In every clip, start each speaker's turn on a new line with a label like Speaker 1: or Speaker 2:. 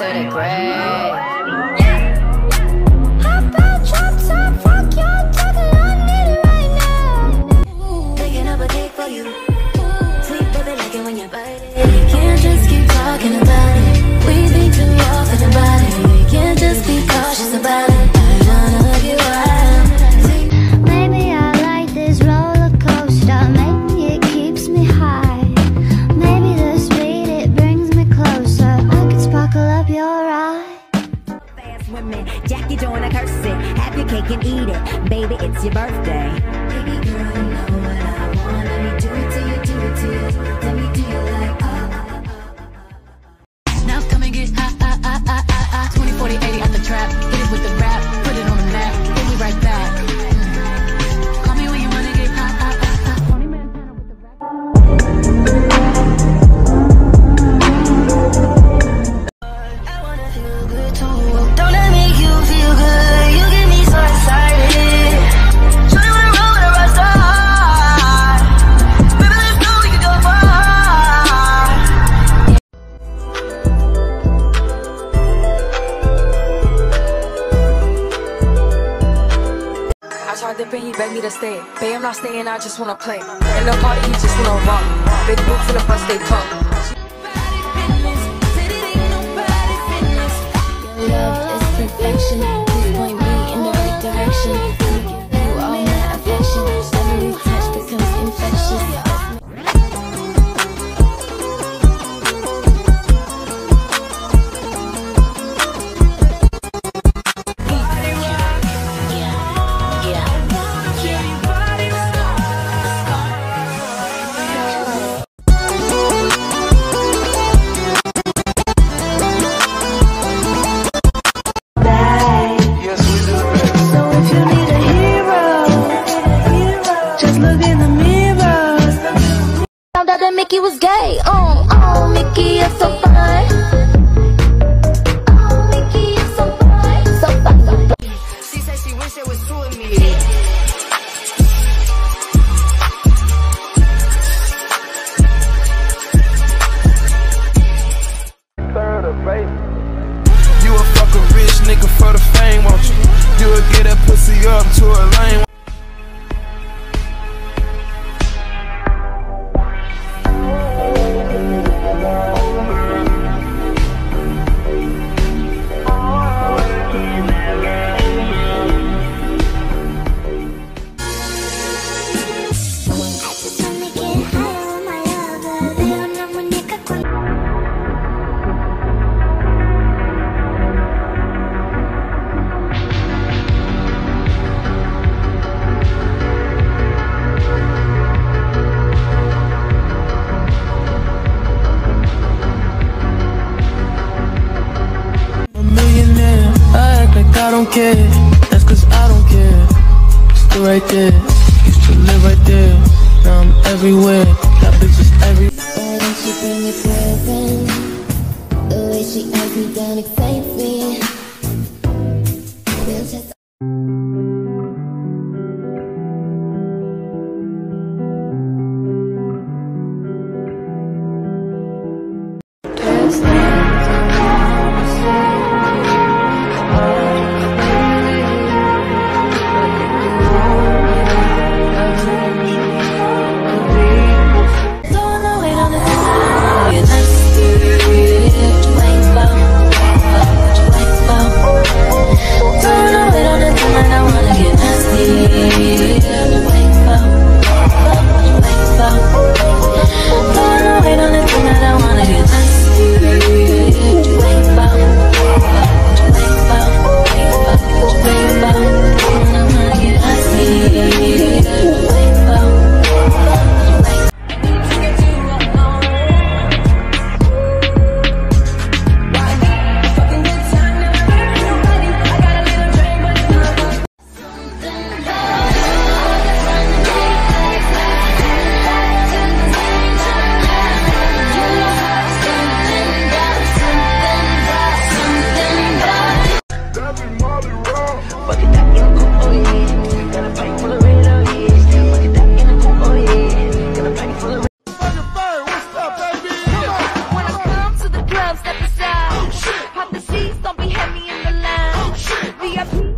Speaker 1: to the grave.
Speaker 2: started dipping, he begged me to stay. Bae, I'm not staying, I just wanna play. In the party, he just wanna rock. Big boots in the first stay
Speaker 3: come. look in the mirror. Found out that Mickey was gay. Oh, oh, Mickey, you're so fine. Oh, Mickey, you're so fine. So fine.
Speaker 2: She said she wished it was two of me.
Speaker 4: don't care, that's cause I don't care. Still right there, used to live right there. Now I'm everywhere, That bitch is everywhere.
Speaker 3: Why don't you bring your girlfriend? The way she acts me down explain. up.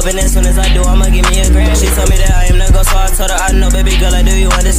Speaker 5: Up, and as soon as I do, I'ma give me a grand. She told me that I am the go, so I told her I know, baby girl, I do you understand?